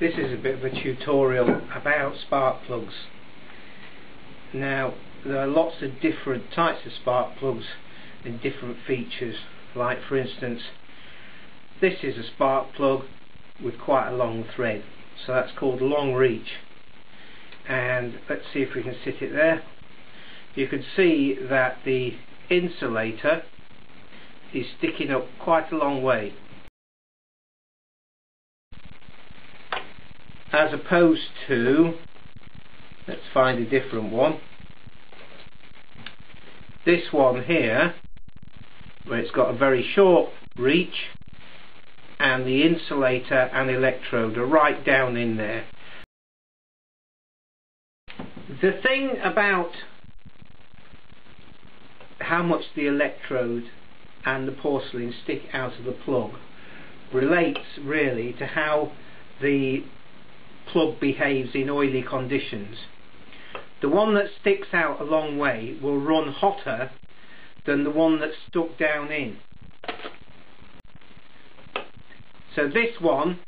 This is a bit of a tutorial about spark plugs. Now there are lots of different types of spark plugs and different features. Like for instance this is a spark plug with quite a long thread. So that's called long reach. And let's see if we can sit it there. You can see that the insulator is sticking up quite a long way as opposed to let's find a different one. This one here where it's got a very short reach and the insulator and electrode are right down in there. The thing about how much the electrode and the porcelain stick out of the plug relates really to how the plug behaves in oily conditions. The one that sticks out a long way will run hotter than the one that's stuck down in. So this one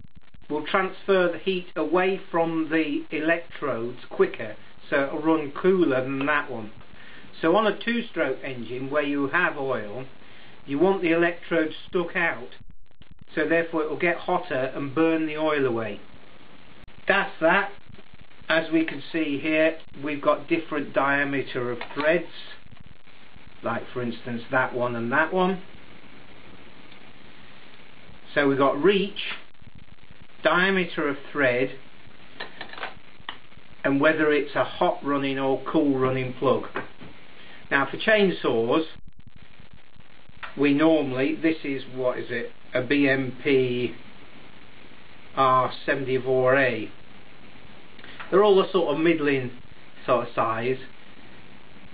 will transfer the heat away from the electrodes quicker so it'll run cooler than that one. So on a two-stroke engine where you have oil you want the electrode stuck out so therefore it will get hotter and burn the oil away that's that. As we can see here we've got different diameter of threads. Like for instance that one and that one. So we've got reach diameter of thread and whether it's a hot running or cool running plug. Now for chainsaws we normally this is what is it? A BMP R74A they're all a sort of middling sort of size.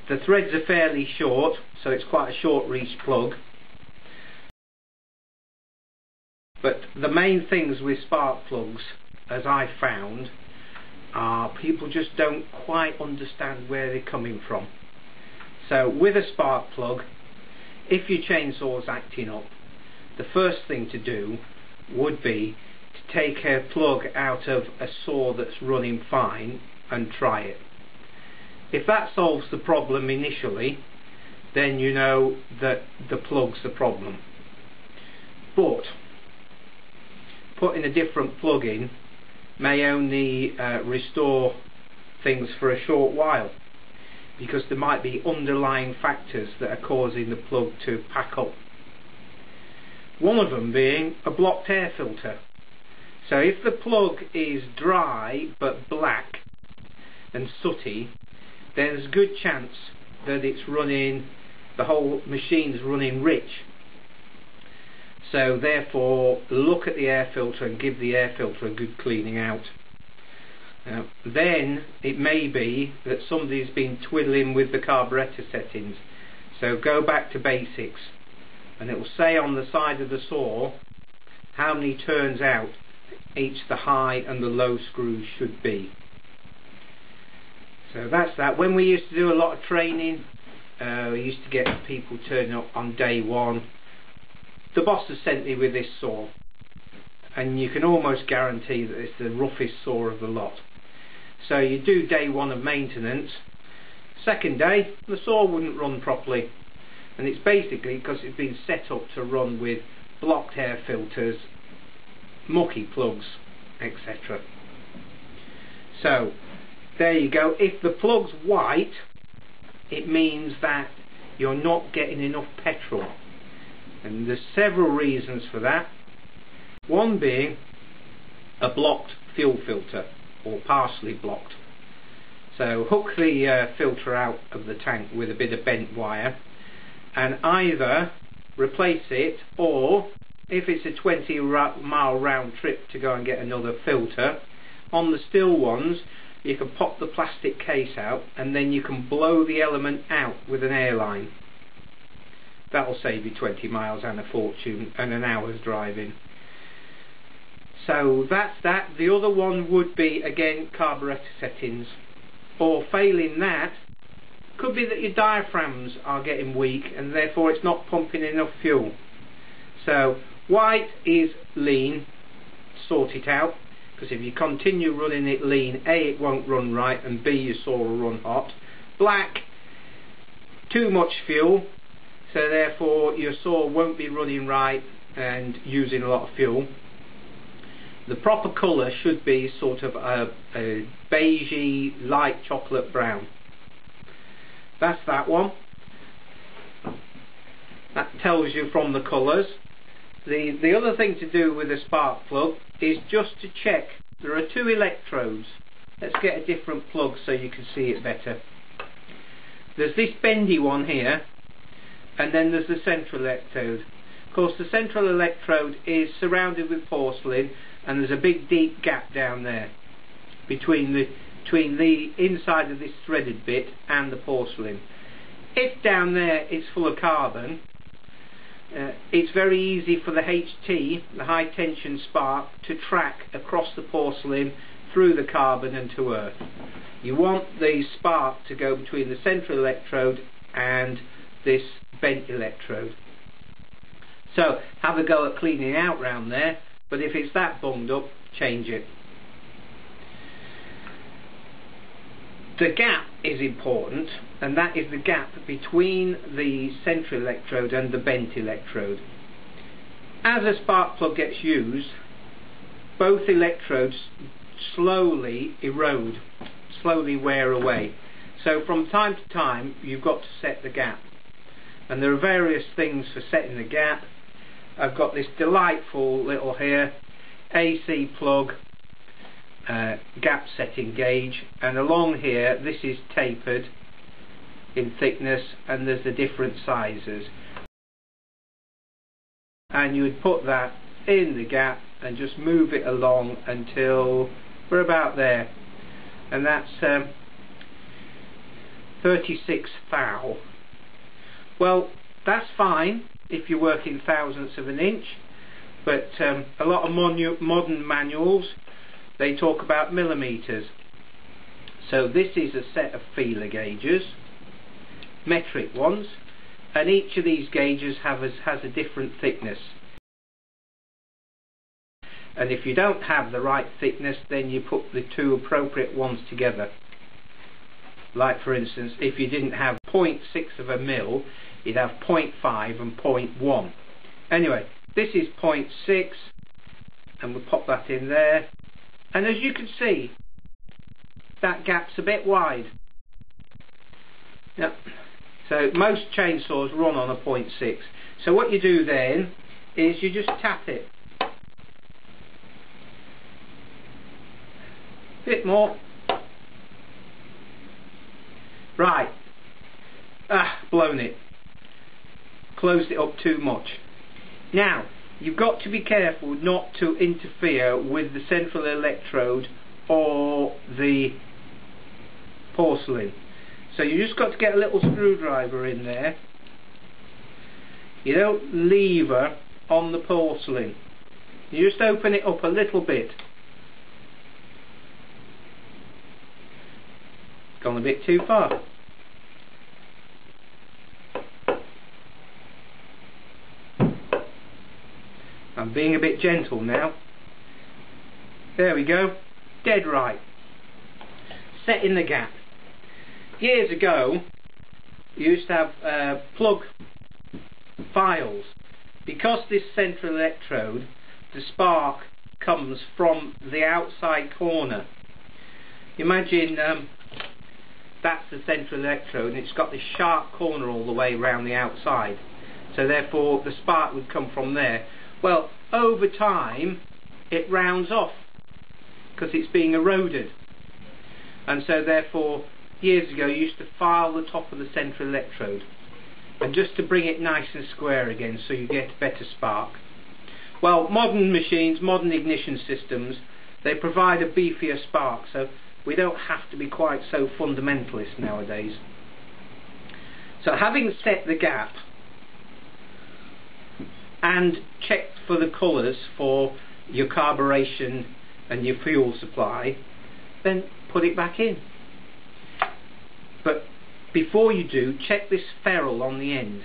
The threads are fairly short so it's quite a short reach plug. But the main things with spark plugs as I found are people just don't quite understand where they're coming from. So with a spark plug if your chainsaw is acting up the first thing to do would be take a plug out of a saw that's running fine and try it. If that solves the problem initially, then you know that the plug's the problem. But putting a different plug in may only uh, restore things for a short while because there might be underlying factors that are causing the plug to pack up. One of them being a blocked air filter. So if the plug is dry but black and sooty, there's a good chance that it's running, the whole machine's running rich. So therefore, look at the air filter and give the air filter a good cleaning out. Then it may be that somebody's been twiddling with the carburetor settings. So go back to basics and it will say on the side of the saw how many turns out each the high and the low screws should be. So that's that. When we used to do a lot of training, uh, we used to get people turning up on day one. The boss has sent me with this saw and you can almost guarantee that it's the roughest saw of the lot. So you do day one of maintenance. Second day, the saw wouldn't run properly. And it's basically because it's been set up to run with blocked air filters, mucky plugs, etc. So, there you go. If the plug's white, it means that you're not getting enough petrol. And there's several reasons for that. One being a blocked fuel filter or partially blocked. So hook the uh, filter out of the tank with a bit of bent wire and either replace it or if it's a 20 mile round trip to go and get another filter on the Stihl ones you can pop the plastic case out and then you can blow the element out with an airline that'll save you 20 miles and a fortune and an hour's driving so that's that. The other one would be, again, carburetor settings. Or failing that, could be that your diaphragms are getting weak and therefore it's not pumping enough fuel. So white is lean, sort it out, because if you continue running it lean A it won't run right and B your saw will run hot. Black too much fuel so therefore your saw won't be running right and using a lot of fuel. The proper colour should be sort of a, a beigey light chocolate brown. That's that one. That tells you from the colours the the other thing to do with a spark plug is just to check there are two electrodes. Let's get a different plug so you can see it better. There's this bendy one here and then there's the central electrode. Of course the central electrode is surrounded with porcelain and there's a big deep gap down there between the between the inside of this threaded bit and the porcelain. If down there it's full of carbon uh, it's very easy for the HT, the high tension spark, to track across the porcelain through the carbon and to earth. You want the spark to go between the central electrode and this bent electrode. So have a go at cleaning out round there, but if it's that bunged up, change it. The gap is important, and that is the gap between the central electrode and the bent electrode. As a spark plug gets used, both electrodes slowly erode, slowly wear away. So from time to time, you've got to set the gap. And there are various things for setting the gap. I've got this delightful little here, AC plug uh, gap setting gauge. And along here this is tapered in thickness and there's the different sizes. And you would put that in the gap and just move it along until we're about there. And that's um, 36 thou. Well that's fine if you're working thousandths of an inch but um, a lot of modern manuals they talk about millimeters. So this is a set of feeler gauges, metric ones, and each of these gauges have, has a different thickness. And if you don't have the right thickness, then you put the two appropriate ones together. Like for instance, if you didn't have 0.6 of a mil, you'd have 0.5 and 0.1. Anyway, this is 0.6, and we'll pop that in there and as you can see that gap's a bit wide. Yep. so most chainsaws run on a 0.6 so what you do then is you just tap it. Bit more. Right. Ah blown it. Closed it up too much. Now you've got to be careful not to interfere with the central electrode or the porcelain. So you just got to get a little screwdriver in there. You don't lever on the porcelain. You just open it up a little bit. Gone a bit too far. I'm being a bit gentle now. There we go. Dead right. Set in the gap. Years ago, you used to have uh, plug files. Because this central electrode, the spark comes from the outside corner. Imagine um, that's the central electrode and it's got this sharp corner all the way around the outside. So therefore the spark would come from there. Well, over time, it rounds off because it's being eroded. And so therefore, years ago, you used to file the top of the central electrode. And just to bring it nice and square again so you get a better spark. Well, modern machines, modern ignition systems, they provide a beefier spark, so we don't have to be quite so fundamentalist nowadays. So having set the gap, and check for the colours for your carburation and your fuel supply then put it back in. But before you do check this ferrule on the end.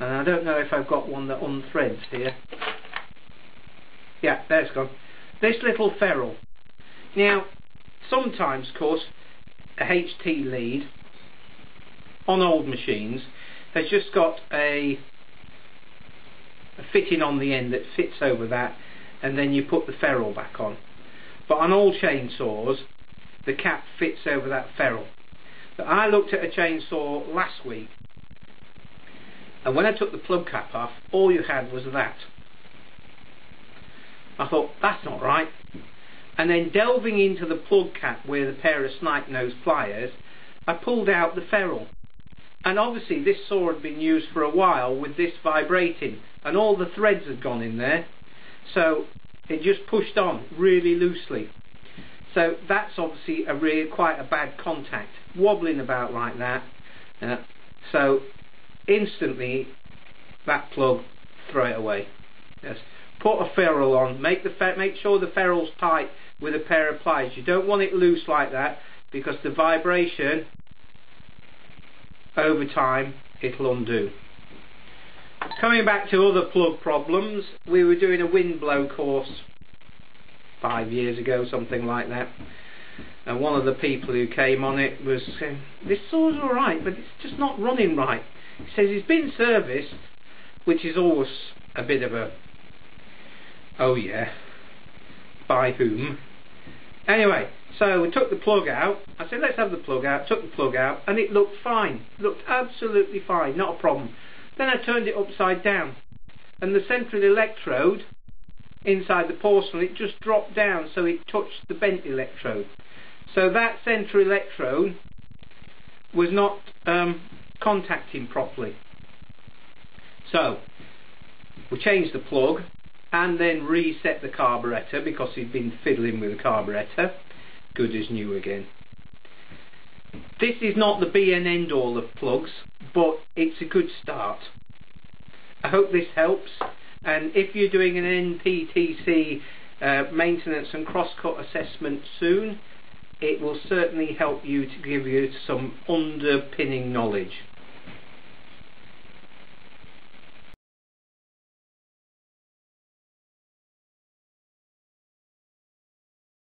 And I don't know if I've got one that unthreads here. Yeah there it's gone. This little ferrule. Now, sometimes, of course, a HT lead on old machines has just got a, a fitting on the end that fits over that and then you put the ferrule back on. But on all chainsaws, the cap fits over that ferrule. But I looked at a chainsaw last week and when I took the plug cap off, all you had was that. I thought, that's not right. And then delving into the plug cap with a pair of snipe nose pliers, I pulled out the ferrule. And obviously this saw had been used for a while with this vibrating and all the threads had gone in there. So it just pushed on really loosely. So that's obviously a really quite a bad contact, wobbling about like that. Uh, so instantly that plug, throw it away. Yes. Put a ferrule on. Make the make sure the ferrule's tight with a pair of pliers. You don't want it loose like that because the vibration over time it'll undo. Coming back to other plug problems, we were doing a wind blow course five years ago, something like that. And one of the people who came on it was saying, this saw's alright, but it's just not running right. He says it's been serviced, which is always a bit of a, oh yeah, by whom? Anyway, so we took the plug out. I said, let's have the plug out. Took the plug out, and it looked fine. Looked absolutely fine, not a problem. Then I turned it upside down, and the central electrode inside the porcelain, it just dropped down, so it touched the bent electrode. So that central electrode was not um, contacting properly. So we changed the plug and then reset the carburettor because he'd been fiddling with the carburettor. Good as new again. This is not the be and end all of plugs, but it's a good start. I hope this helps. And if you're doing an NPTC uh, maintenance and crosscut assessment soon, it will certainly help you to give you some underpinning knowledge.